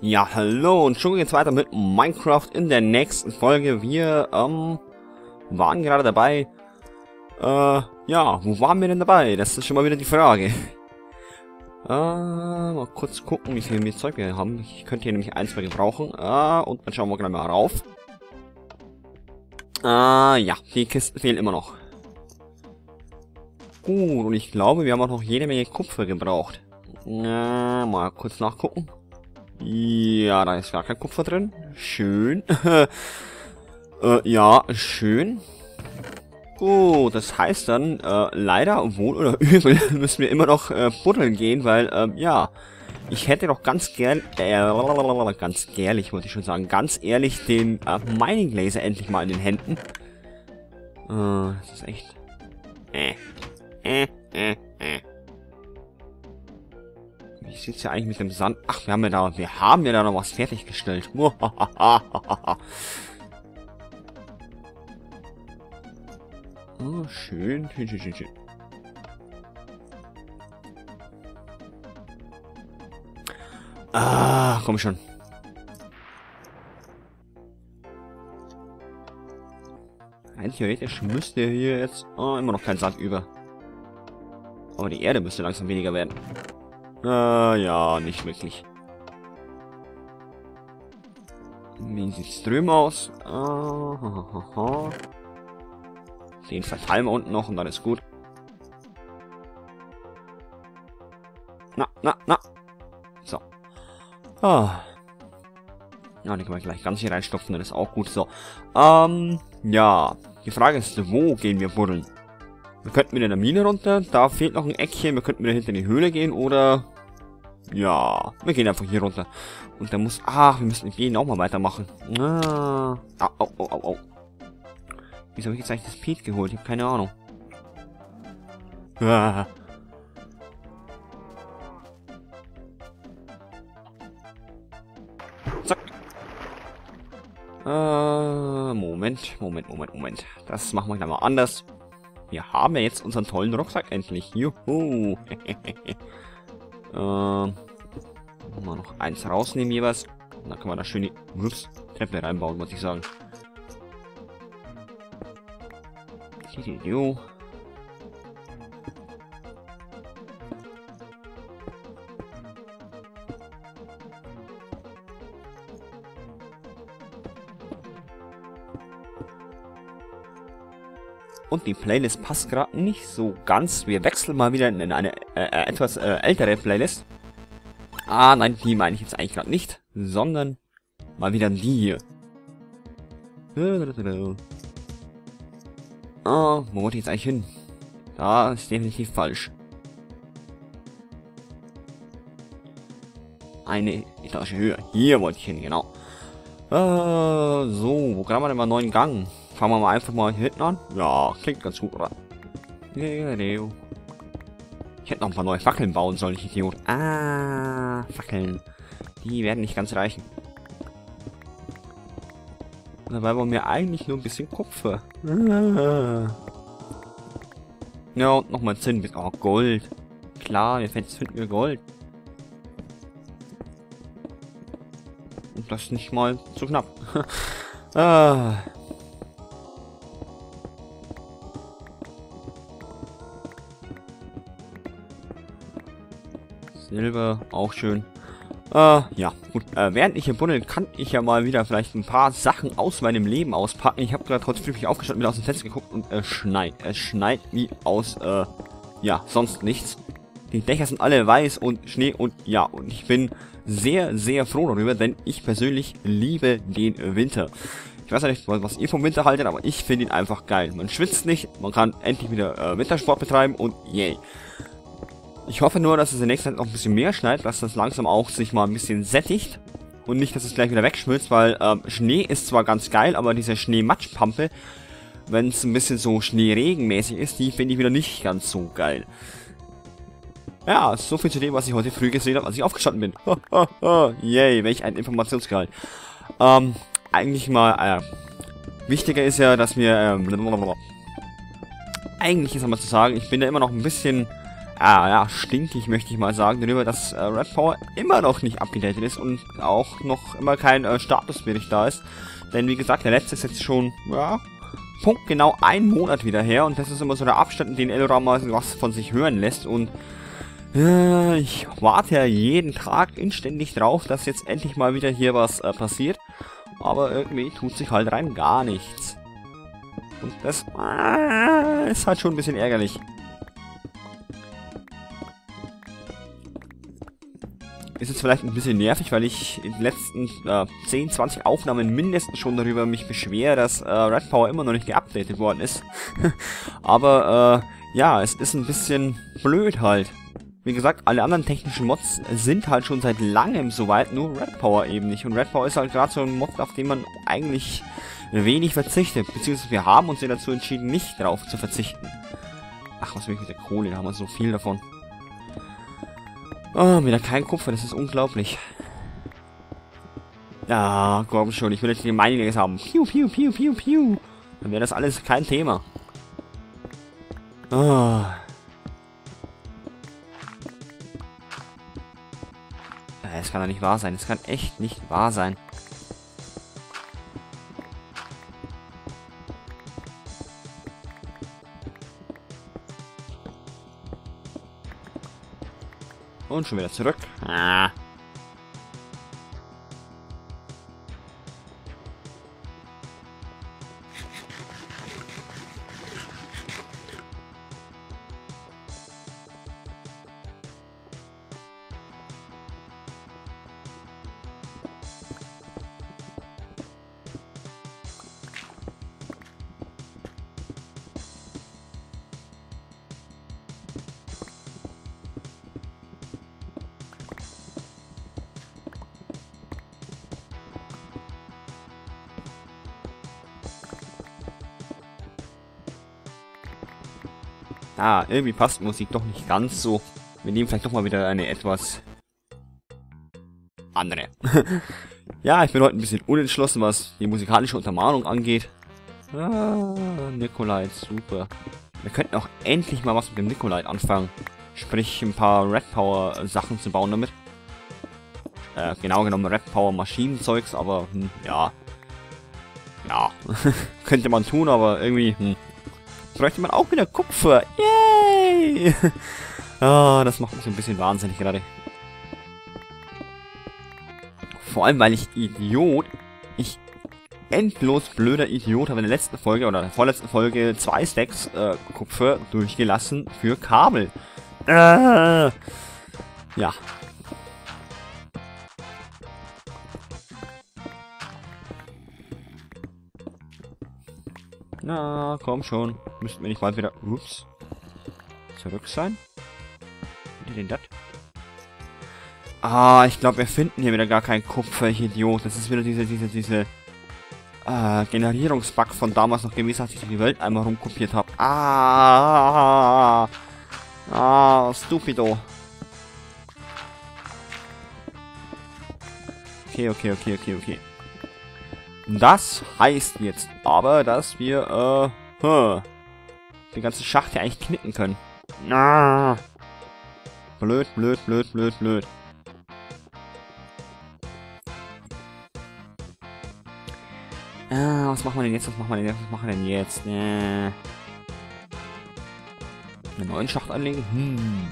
Ja, hallo und schon geht's weiter mit Minecraft in der nächsten Folge. Wir, ähm, waren gerade dabei. Äh, ja, wo waren wir denn dabei? Das ist schon mal wieder die Frage. Äh, mal kurz gucken, wie viel mehr Zeug wir haben. Ich könnte hier nämlich ein, zwei gebrauchen. Äh, und dann schauen wir gleich mal rauf. Äh, ja, die Kisten fehlen immer noch. Gut, und ich glaube, wir haben auch noch jede Menge Kupfer gebraucht. Äh, mal kurz nachgucken. Ja, da ist gar kein Kupfer drin. Schön. äh, ja, schön. Gut, das heißt dann, äh, leider, wohl oder übel, müssen wir immer noch äh, buddeln gehen, weil, ähm, ja, ich hätte doch ganz gern, äh, ganz ehrlich, wollte ich schon sagen, ganz ehrlich den äh, Mining Laser endlich mal in den Händen. Äh, das ist echt, äh, äh, äh, äh. Wie sieht's ja eigentlich mit dem Sand? Ach, wir haben ja da, wir haben ja da noch was fertiggestellt. oh, schön, schön, schön, schön, schön. Ah, komm schon. Rein theoretisch müsste hier jetzt oh, immer noch kein Sand über. Aber die Erde müsste langsam weniger werden. Äh, ja, nicht wirklich. Wie sieht's drüben aus? Ah, Den verteilen wir unten noch und dann ist gut. Na, na, na. So. Ah. Ja, den können wir gleich ganz hier reinstopfen, dann ist auch gut. So. Ähm, ja. Die Frage ist, wo gehen wir buddeln? Wir könnten wieder in der Mine runter. Da fehlt noch ein Eckchen. Wir könnten wieder hinter die Höhle gehen oder ja, wir gehen einfach hier runter. Und dann muss... Ach, wir müssen den auch mal weitermachen. Ah. Au, au, au, au. Wieso habe ich jetzt eigentlich das Pete geholt? Ich habe keine Ahnung. Ah. Zack. Äh, Moment, Moment, Moment, Moment. Das machen wir gleich mal anders. Wir haben ja jetzt unseren tollen Rucksack endlich. Juhu. Ähm, mal noch eins rausnehmen jeweils. Und dann kann man da schön die ups, Treppe reinbauen, muss ich sagen. Und die Playlist passt gerade nicht so ganz. Wir wechseln mal wieder in eine äh, äh, etwas äh, ältere Playlist. Ah, nein, die meine ich jetzt eigentlich gerade nicht, sondern mal wieder die hier. Oh, wo wollte ich jetzt eigentlich hin? Da ist definitiv falsch. Eine Etage höher. Hier wollte ich hin, genau. Äh, so, wo kann man denn mal neuen Gang? Fangen wir mal einfach mal hier hinten an. Ja, klingt ganz gut, oder? Ich hätte noch ein paar neue Fackeln bauen sollen, ich Idiot. Ah, Fackeln. Die werden nicht ganz reichen. Dabei wollen wir eigentlich nur ein bisschen Kupfer. Ja, und nochmal Zinn. Oh, Gold. Klar, jetzt finden wir Gold. Und das nicht mal zu knapp. ah. Silber, auch schön. Äh, ja, gut. Äh, während ich hier buddel, kann ich ja mal wieder vielleicht ein paar Sachen aus meinem Leben auspacken. Ich habe gerade trotzdem flüchtig aufgestanden, wieder aus dem Fenster geguckt und es schneit. Es schneit wie aus, äh, ja, sonst nichts. Die Dächer sind alle weiß und Schnee und ja, und ich bin sehr, sehr froh darüber, denn ich persönlich liebe den Winter. Ich weiß ja nicht, was ihr vom Winter haltet, aber ich finde ihn einfach geil. Man schwitzt nicht, man kann endlich wieder äh, Wintersport betreiben und yay. Ich hoffe nur, dass es in nächster Zeit noch ein bisschen mehr schneit, dass das langsam auch sich mal ein bisschen sättigt. Und nicht, dass es gleich wieder wegschmilzt, weil ähm, Schnee ist zwar ganz geil, aber diese Schneematschpampe, wenn es ein bisschen so Schneeregenmäßig ist, die finde ich wieder nicht ganz so geil. Ja, so viel zu dem, was ich heute früh gesehen habe, als ich aufgestanden bin. Yay, welch ein Informationsgehalt. Ähm, eigentlich mal, äh, wichtiger ist ja, dass mir, ähm, eigentlich ist einmal zu sagen, ich bin da immer noch ein bisschen ah, ja, stinkig, möchte ich mal sagen, darüber, dass äh, Red Power immer noch nicht abgedatet ist und auch noch immer kein äh, Statusbericht da ist. Denn wie gesagt, der letzte ist jetzt schon, ja, punktgenau ein Monat wieder her und das ist immer so der Abstand, in dem Elram was von sich hören lässt und äh, ich warte ja jeden Tag inständig drauf, dass jetzt endlich mal wieder hier was äh, passiert. Aber irgendwie tut sich halt rein gar nichts. Und das äh, ist halt schon ein bisschen ärgerlich. Ist jetzt vielleicht ein bisschen nervig, weil ich in den letzten äh, 10, 20 Aufnahmen mindestens schon darüber mich beschwere, dass äh, Red Power immer noch nicht geupdatet worden ist. Aber äh, ja, es ist ein bisschen blöd halt. Wie gesagt, alle anderen technischen Mods sind halt schon seit langem soweit, nur Red Power eben nicht. Und Red Power ist halt gerade so ein Mod, auf den man eigentlich wenig verzichtet. Beziehungsweise wir haben uns ja dazu entschieden, nicht drauf zu verzichten. Ach, was will ich mit der Kohle? Da haben wir so viel davon. Oh, wieder kein Kupfer, das ist unglaublich. Ja, komm schon, ich will jetzt die Meinung haben. Piu, piu, piu, piu, piu. Dann wäre das alles kein Thema. Oh. Das kann doch nicht wahr sein. Das kann echt nicht wahr sein. Und schon wieder zurück. Ah. Ah, irgendwie passt Musik doch nicht ganz so. Wir nehmen vielleicht doch mal wieder eine etwas andere. ja, ich bin heute ein bisschen unentschlossen, was die musikalische Untermalung angeht. Ah, Nikolai, super. Wir könnten auch endlich mal was mit dem Nikolai anfangen. Sprich, ein paar Red Power Sachen zu bauen damit. Äh, genau genommen Red Power Maschinenzeugs, aber hm, ja. Ja, könnte man tun, aber irgendwie, hm, bräuchte man auch wieder Kupfer. Yay! ah, das macht mich so ein bisschen wahnsinnig gerade. Vor allem, weil ich Idiot, ich endlos blöder Idiot habe in der letzten Folge oder der vorletzten Folge zwei Stacks äh, Kupfer durchgelassen für Kabel. Äh, ja, Na, komm schon. Müssten wir nicht mal wieder... Ups. Zurück sein? Wie denn das? Ah, ich glaube, wir finden hier wieder gar kein Kupfer, ich Idiot. Das ist wieder diese, diese, diese... Äh, Generierungsbug von damals noch gewesen, als ich die Welt einmal rumkopiert habe. Ah, ah, stupido. Okay, okay, okay, okay, okay. Das heißt jetzt aber, dass wir, äh, huh, den ganzen Schacht hier eigentlich knicken können. Ah. Blöd, blöd, blöd, blöd, blöd. Ah, was machen wir denn jetzt? Was machen wir denn jetzt? Was machen wir denn jetzt? Äh, einen neuen Schacht anlegen? Hm.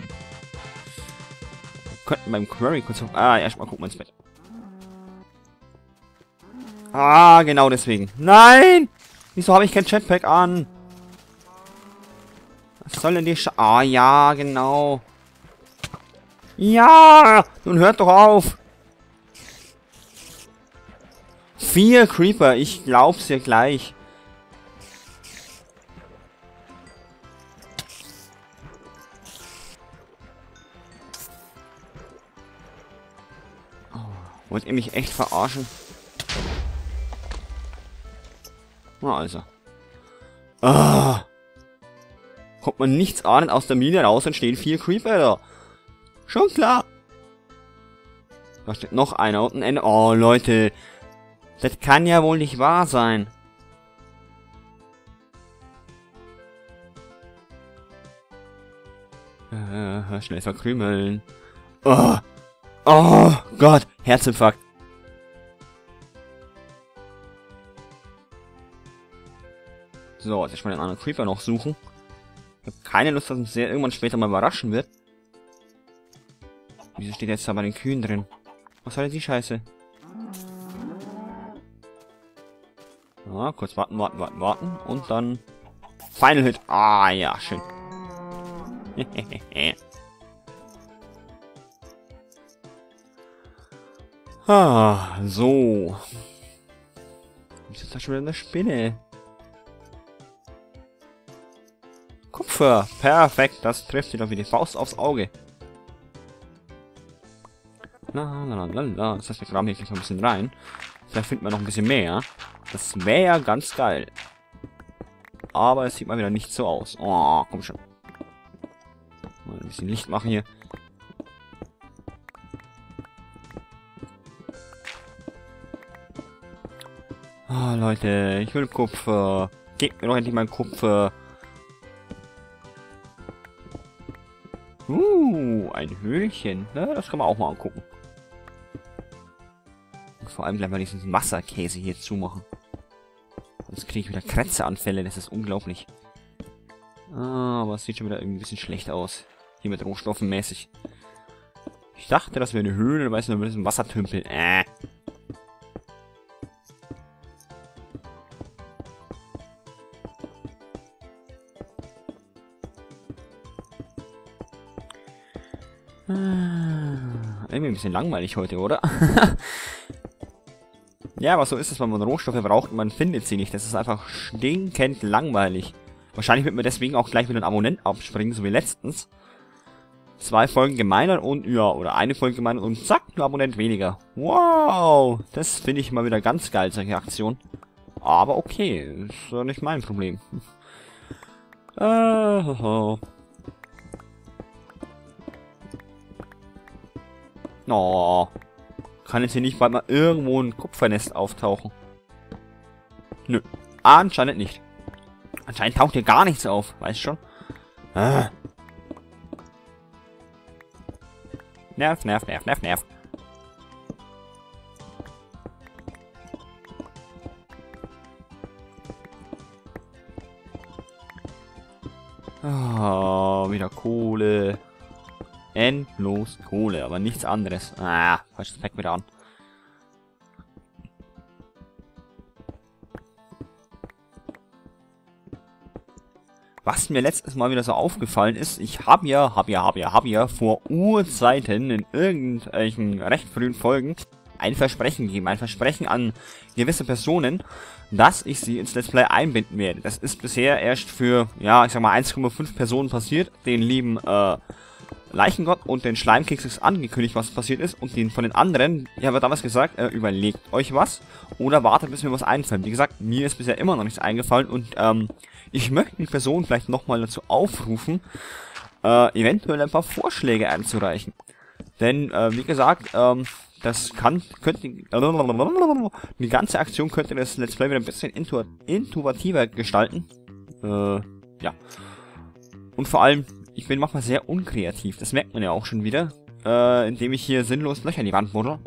Könnten beim Query kurz... Ah, erstmal gucken wir ins Bett. Ah, genau deswegen. Nein! Wieso habe ich kein Chatpack an? Was soll denn die Sch... Ah, ja, genau. Ja! Nun hört doch auf! Vier Creeper, ich glaub's dir gleich. Oh, wollt ihr mich echt verarschen? Na also. Ah. Kommt man nichts ahnend aus der Mine raus und stehen vier Creeper da. Schon klar. Da steht noch einer unten. Ende. Oh, Leute. Das kann ja wohl nicht wahr sein. Äh, schnell verkrümeln. Oh. oh Gott, Herzinfarkt. So, jetzt mal den anderen Creeper noch suchen. Ich habe keine Lust, dass uns der irgendwann später mal überraschen wird. Wieso steht jetzt da bei den Kühen drin? Was soll denn die Scheiße? Ja, kurz warten, warten, warten, warten. Und dann... Final Hit. Ah, ja, schön. ah, so. Jetzt ist da schon wieder eine Spinne. Kupfer. Perfekt. Das trifft doch wie die Faust aufs Auge. La, la, la, la. Das heißt, wir graben hier gleich mal ein bisschen rein. Vielleicht finden wir noch ein bisschen mehr. Das wäre ja ganz geil. Aber es sieht mal wieder nicht so aus. Oh, komm schon. Mal ein bisschen Licht machen hier. Oh, Leute, ich will Kupfer. Gebt mir doch endlich mein Kupfer. Uh, ein Höhlchen. Ne, das kann man auch mal angucken. Und vor allem gleich mal diesen Wasserkäse hier zumachen. Sonst kriege ich wieder Kratzeanfälle. Das ist unglaublich. Ah, aber es sieht schon wieder irgendwie ein bisschen schlecht aus. Hier mit Rohstoffen mäßig. Ich dachte, das wäre eine Höhle, es nur mit diesem Wassertümpel. Äh. Irgendwie ein bisschen langweilig heute, oder? ja, aber so ist es, wenn man Rohstoffe braucht und man findet sie nicht. Das ist einfach stinkend langweilig. Wahrscheinlich wird man deswegen auch gleich wieder ein Abonnent abspringen, so wie letztens. Zwei Folgen gemeiner und, ja, oder eine Folge gemeiner und zack, ein Abonnent weniger. Wow, das finde ich mal wieder ganz geil, solche Aktionen. Aber okay, ist ja nicht mein Problem. Äh, oh. Oh. Kann jetzt hier nicht bald mal irgendwo ein Kupfernest auftauchen? Nö. Anscheinend nicht. Anscheinend taucht hier gar nichts auf. Weißt schon? Ah. Nerv, nerv, nerv, nerv, nerv. Oh, wieder Kohle. Endlos Kohle, aber nichts anderes. Ah, falsches Pack wieder an. Was mir letztes Mal wieder so aufgefallen ist, ich habe ja, habe ja, habe ja, habe ja vor Urzeiten in irgendwelchen recht frühen Folgen ein Versprechen gegeben, ein Versprechen an gewisse Personen, dass ich sie ins Let's Play einbinden werde. Das ist bisher erst für, ja, ich sag mal 1,5 Personen passiert, den lieben, äh, Leichengott und den Schleimkeks ist angekündigt, was passiert ist. Und den von den anderen, ich habe damals gesagt, äh, überlegt euch was oder wartet, bis mir was einfällt. Wie gesagt, mir ist bisher immer noch nichts eingefallen und ähm, ich möchte die Person vielleicht nochmal dazu aufrufen, äh, eventuell ein paar Vorschläge einzureichen. Denn, äh, wie gesagt, ähm, das kann, könnte, die ganze Aktion könnte das Let's Play wieder ein bisschen intu intubativer gestalten. Äh, ja. Und vor allem, ich bin manchmal sehr unkreativ. Das merkt man ja auch schon wieder. Äh, indem ich hier sinnlos Löcher in die Wand bohre.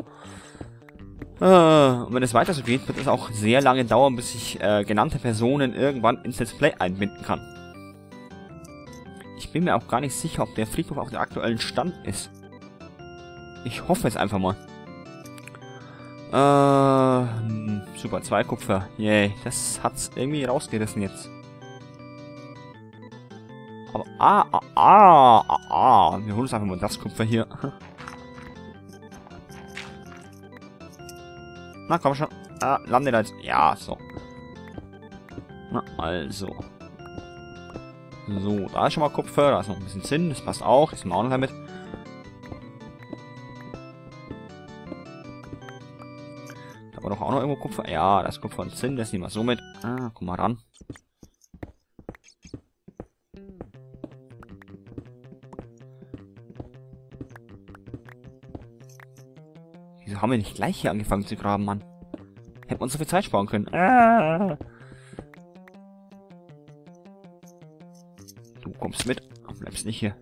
Äh, und wenn es weiter so geht, wird es auch sehr lange dauern, bis ich äh, genannte Personen irgendwann ins Let's Play einbinden kann. Ich bin mir auch gar nicht sicher, ob der Friedhof auf der aktuellen Stand ist. Ich hoffe es einfach mal. Äh, super, zwei Kupfer. Yay, das hat's irgendwie rausgerissen jetzt. Aber, ah, ah, ah, ah, ah. Wir holen uns einfach mal das Kupfer hier. Na, komm schon. Ah, lande da jetzt. Ja, so. Na, also. So, da ist schon mal Kupfer. Da ist noch ein bisschen Zinn. Das passt auch. Das ist wir auch noch damit. Da war doch auch noch irgendwo Kupfer. Ja, das Kupfer und Zinn. Das nehmen wir so mit. Ah, guck mal ran. Wieso haben wir nicht gleich hier angefangen zu graben, Mann? Hätten wir uns so viel Zeit sparen können. Ah. Du kommst mit. Bleibst nicht hier.